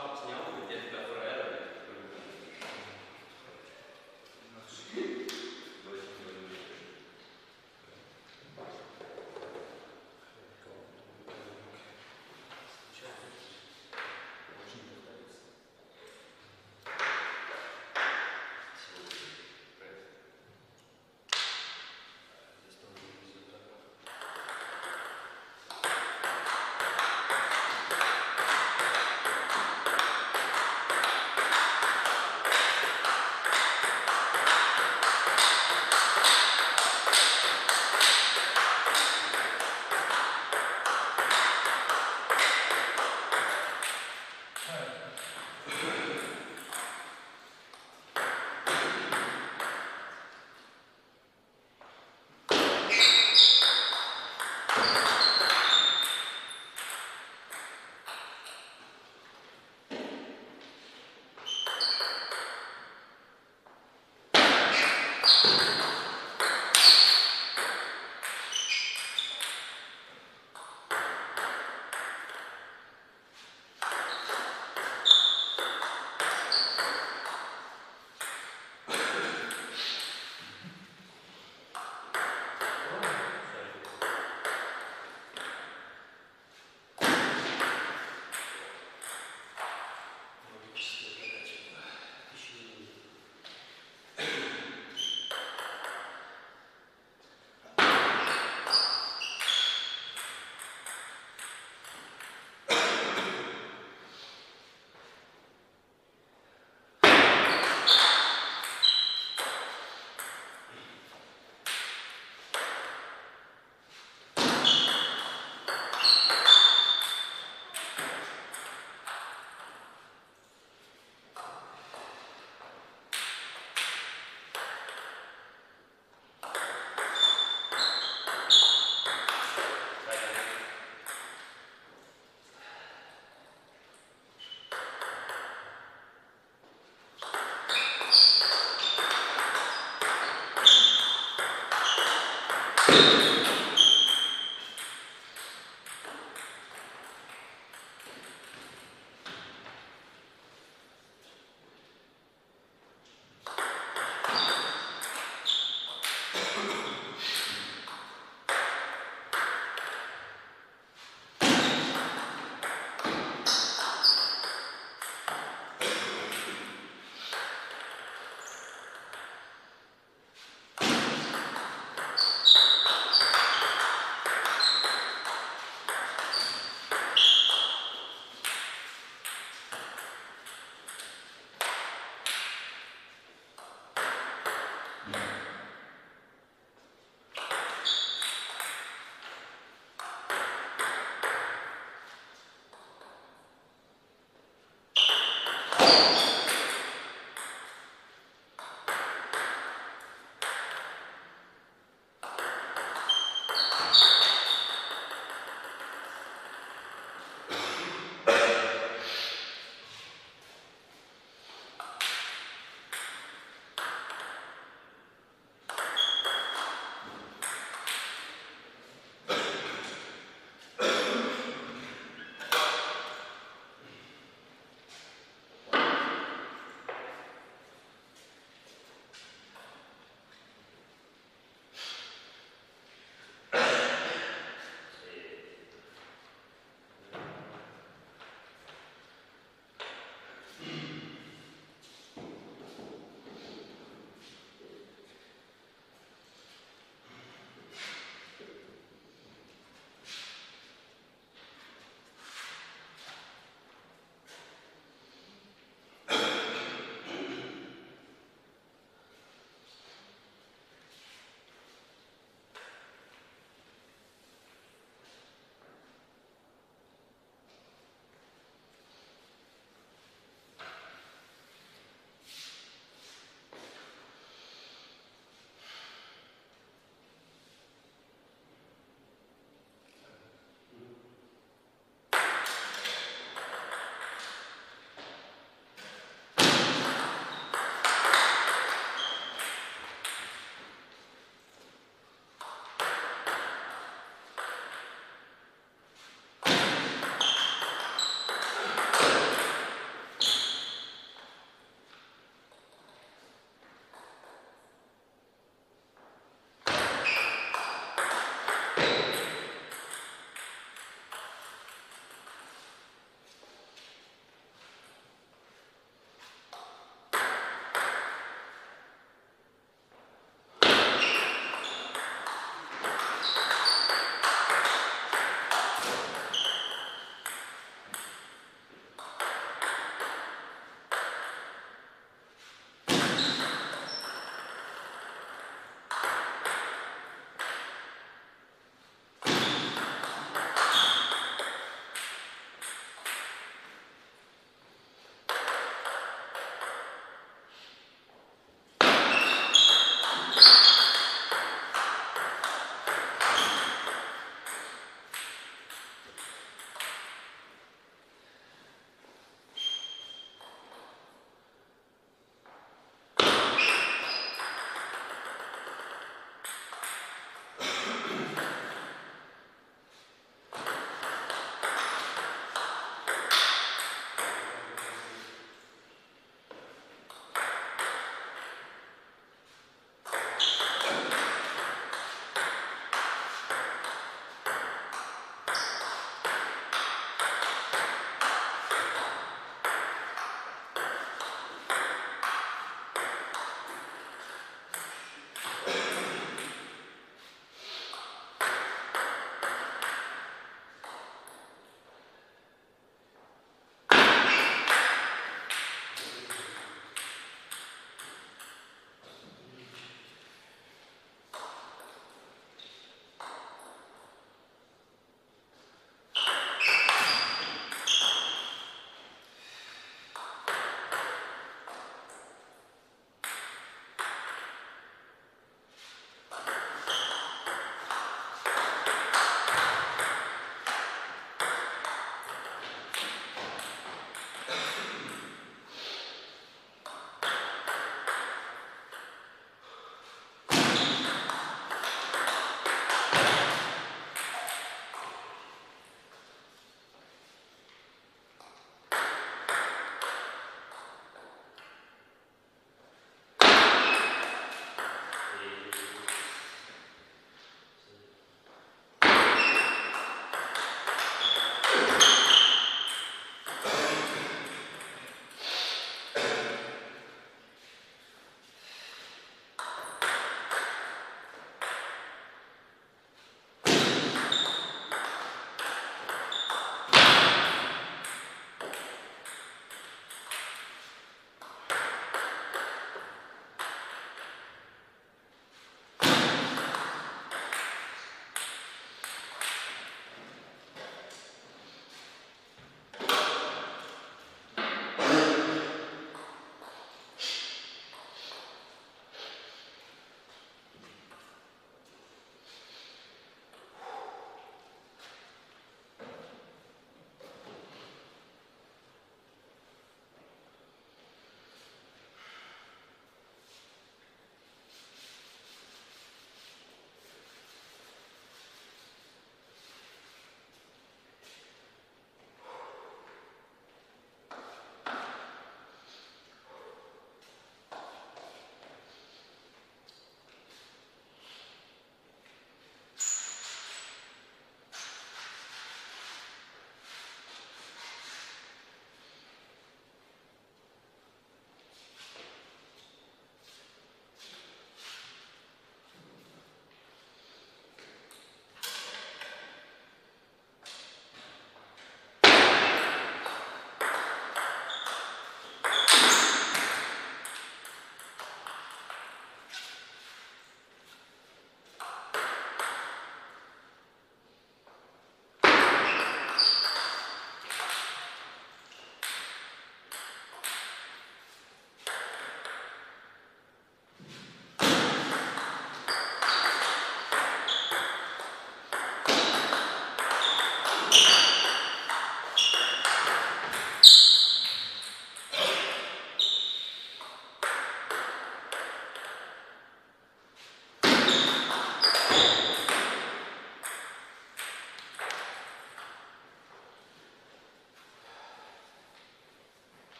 Ciao, ciao.